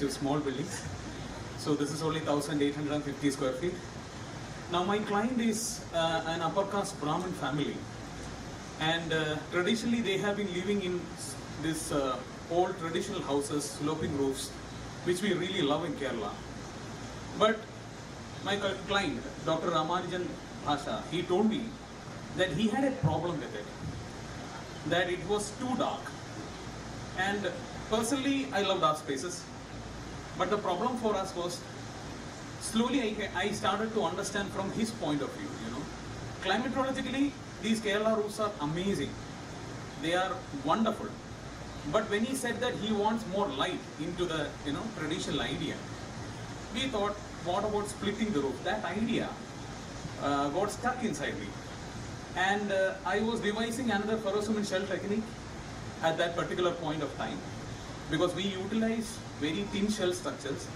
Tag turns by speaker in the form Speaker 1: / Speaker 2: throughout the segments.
Speaker 1: to small buildings. So this is only 1,850 square feet. Now my client is uh, an upper caste Brahmin family. And uh, traditionally they have been living in this uh, old traditional houses, sloping roofs, which we really love in Kerala. But my client, Dr. Ramanujan Pasha, he told me that he had a problem with it. That it was too dark. And personally, I love dark spaces. But the problem for us was slowly I, I started to understand from his point of view, you know. Climatologically, these Kerala roofs are amazing. They are wonderful. But when he said that he wants more light into the, you know, traditional idea, we thought, what about splitting the roof? That idea uh, got stuck inside me. And uh, I was devising another ferrocement shell technique at that particular point of time because we utilize very thin shell structures.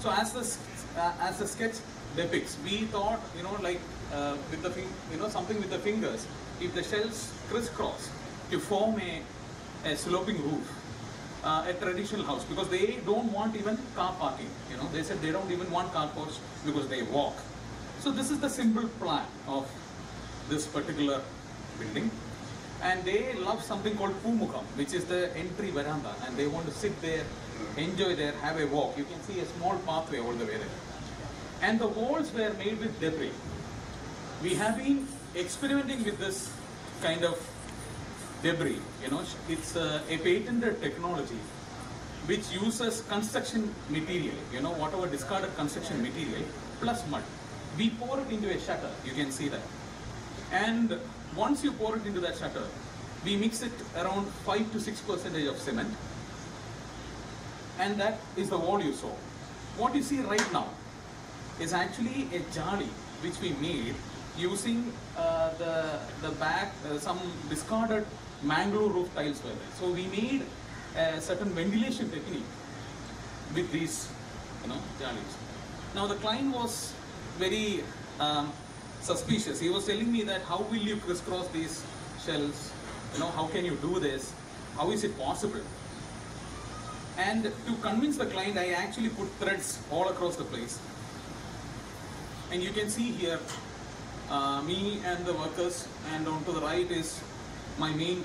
Speaker 1: So as the uh, as the sketch depicts, we thought you know like uh, with the you know something with the fingers, if the shells crisscross to form a, a sloping roof, uh, a traditional house because they don't want even car parking. You know they said they don't even want car parks because they walk. So this is the simple plan of this particular building and they love something called Pumukam, which is the entry veranda, and they want to sit there, enjoy there, have a walk. You can see a small pathway all the way there. And the walls were made with debris. We have been experimenting with this kind of debris. You know, it's a, a patented technology which uses construction material. You know, whatever discarded construction material plus mud. We pour it into a shutter. You can see that. And once you pour it into that shutter, we mix it around 5 to 6 percentage of cement. And that is the wall you saw. What you see right now is actually a jali which we made using uh, the, the back, uh, some discarded Mangalore roof tiles were there. So we made a certain ventilation technique with these, you know, jalis. Now the client was very um, suspicious. He was telling me that how will you crisscross these shells? You know, how can you do this? How is it possible? And to convince the client, I actually put threads all across the place. And you can see here, uh, me and the workers, and on to the right is my main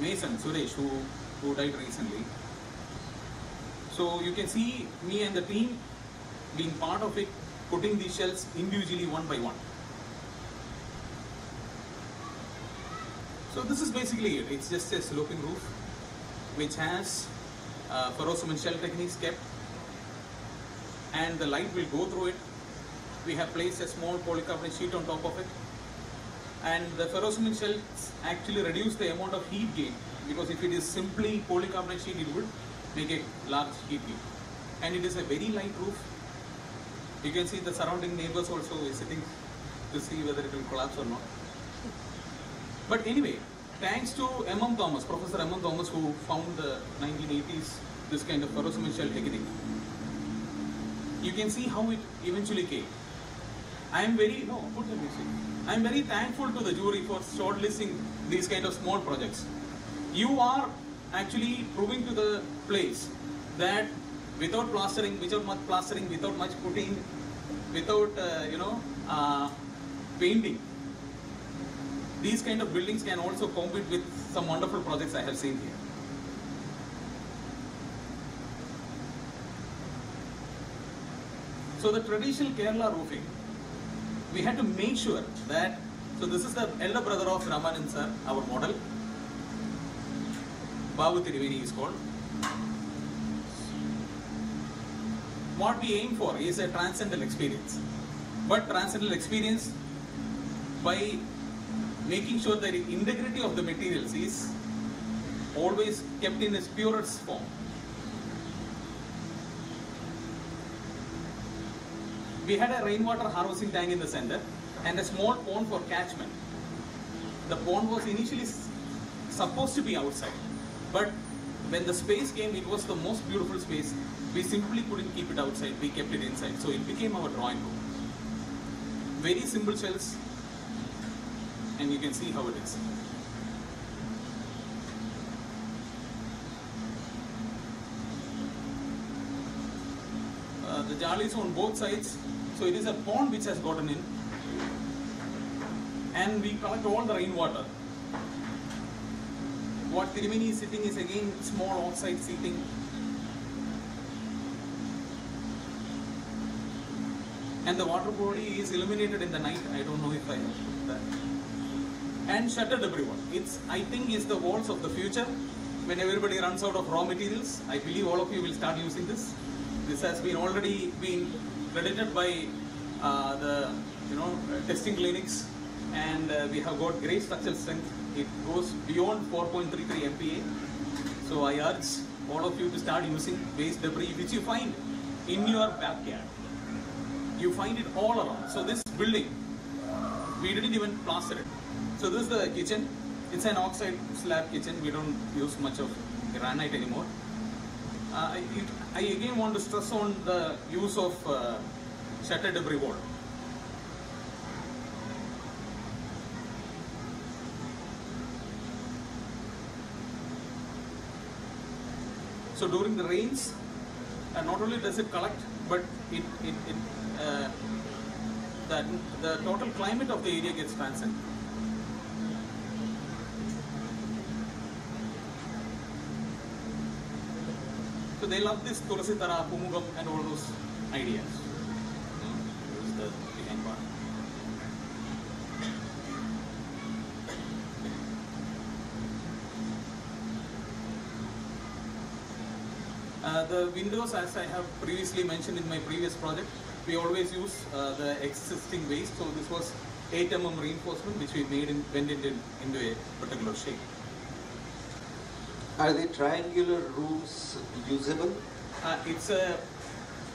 Speaker 1: mason, Suresh, who, who died recently. So you can see me and the team being part of it, putting these shells individually one by one. So this is basically it. It's just a sloping roof which has uh, shell techniques kept and the light will go through it. We have placed a small polycarbonate sheet on top of it and the ferrocement shells actually reduce the amount of heat gain because if it is simply polycarbonate sheet it would make a large heat gain and it is a very light roof. You can see the surrounding neighbors also sitting to see whether it will collapse or not. But anyway, thanks to M.M. Thomas, Professor M.M. Thomas, who found the 1980s this kind of ferrocement shell technique, you can see how it eventually came. I am very no put the music. I am very thankful to the jury for shortlisting these kind of small projects. You are actually proving to the place that without plastering, without much plastering, without much putting, without uh, you know uh, painting, these kind of buildings can also compete with some wonderful projects I have seen here. So the traditional Kerala roofing, we had to make sure that, so this is the elder brother of Ramanan sir, our model. Babu Tiriveni is called. What we aim for is a transcendental experience. But transcendental experience by making sure that the integrity of the materials is always kept in its purest form. We had a rainwater harvesting tank in the center and a small pond for catchment. The pond was initially supposed to be outside, but when the space came, it was the most beautiful space. We simply couldn't keep it outside, we kept it inside. So it became our drawing room. Very simple shells, and you can see how it is. Uh, the jalis on both sides, so it is a pond which has gotten in and we collect all the rainwater. What Tirumini is sitting is again small outside seating and the water body is illuminated in the night. I don't know if I have that. And shuttered everyone. It's I think is the walls of the future. When everybody runs out of raw materials, I believe all of you will start using this. This has been already been credited by uh, the you know testing clinics, and uh, we have got great structural strength. It goes beyond 4.33 MPa. So I urge all of you to start using waste debris which you find in your backyard. You find it all around. So this building, we didn't even plaster it. So this is the kitchen. It's an oxide slab kitchen. We don't use much of granite anymore. Uh, I, it, I again want to stress on the use of uh, shutter debris wall. So during the rains, uh, not only does it collect, but it, it, it uh, the, the total climate of the area gets transcended. They love this Tulasitara, Pumugam and all those ideas. Hmm? The. Uh, the windows, as I have previously mentioned in my previous project, we always use uh, the existing waste. So this was 8 mm reinforcement which we made in, went into, into a particular shape.
Speaker 2: Are the triangular rooms usable?
Speaker 1: Uh, it's a,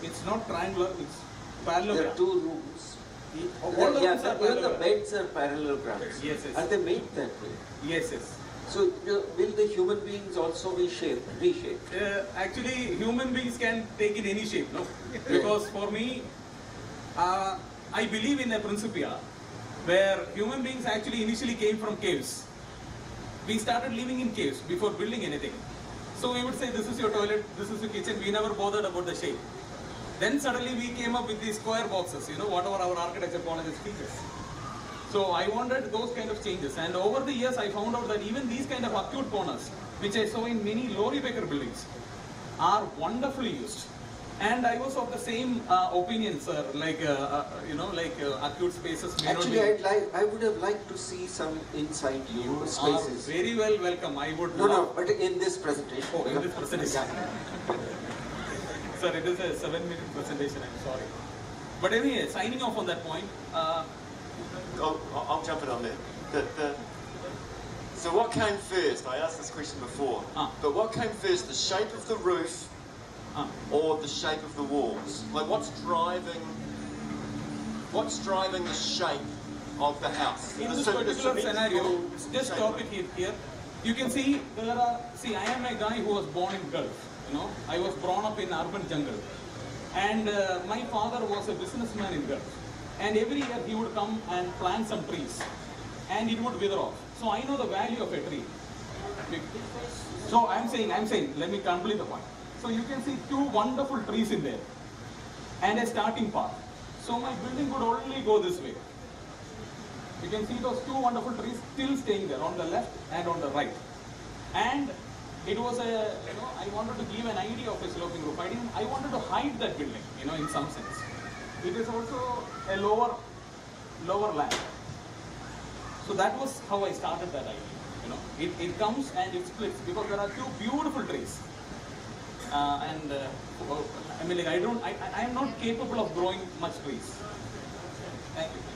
Speaker 1: it's not triangular, it's
Speaker 2: There are two rooms.
Speaker 1: All
Speaker 2: Yeah,
Speaker 1: the
Speaker 2: yeah,
Speaker 1: rooms are
Speaker 2: even the beds are parallelograms.
Speaker 1: Yes, yes.
Speaker 2: Are they made that way?
Speaker 1: Yes, yes.
Speaker 2: So know, will the human beings also be shaped, reshaped?
Speaker 1: Uh, actually, human beings can take in any shape, no? Because for me, uh, I believe in a principia where human beings actually initially came from caves. We started living in caves before building anything. So we would say, this is your toilet, this is your kitchen. We never bothered about the shape. Then suddenly we came up with these square boxes, you know, whatever our architecture colleges teaches. So I wanted those kind of changes. And over the years, I found out that even these kind of acute corners, which I saw in many Laurie Baker buildings, are wonderfully used. And I was of the same uh, opinion, sir. Like uh, uh, you know, like uh, acute spaces may
Speaker 2: Actually,
Speaker 1: not
Speaker 2: I'd like, I would have liked to see some inside
Speaker 1: be.
Speaker 2: you
Speaker 1: are
Speaker 2: spaces.
Speaker 1: very well welcome. I would.
Speaker 2: No, no, but in this presentation.
Speaker 1: Oh, in this presentation. Sir, it is a seven-minute presentation. I'm sorry. But anyway, signing off on that point. Uh,
Speaker 3: I'll, I'll jump in on that. The, the, so what came first? I asked this question before.
Speaker 1: Ah.
Speaker 3: But what came first, the shape of the roof or the shape of the walls? Like what's driving, what's driving the shape of the house?
Speaker 1: In
Speaker 3: The
Speaker 1: this particular scenario, just stop it here, here. You can see there are, see I am a guy who was born in Gulf, you know. I was brought up in urban jungle. And uh, my father was a businessman in Gulf. And every year he would come and plant some trees. And it would wither off. So I know the value of a tree. So I'm saying, I'm saying, let me complete the point. So you can see two wonderful trees in there. And a starting path. So my building would only go this way. You can see those two wonderful trees still staying there on the left and on the right. And it was a, you know, I wanted to give an idea of a sloping roof. I didn't, I wanted to hide that building, you know, in some sense. It is also a lower, lower land. So that was how I started that idea. You know, it, it comes and it splits because there are two beautiful trees. Uh, and uh, I mean, like I don't, I, I I am not capable of growing much trees. Thank you.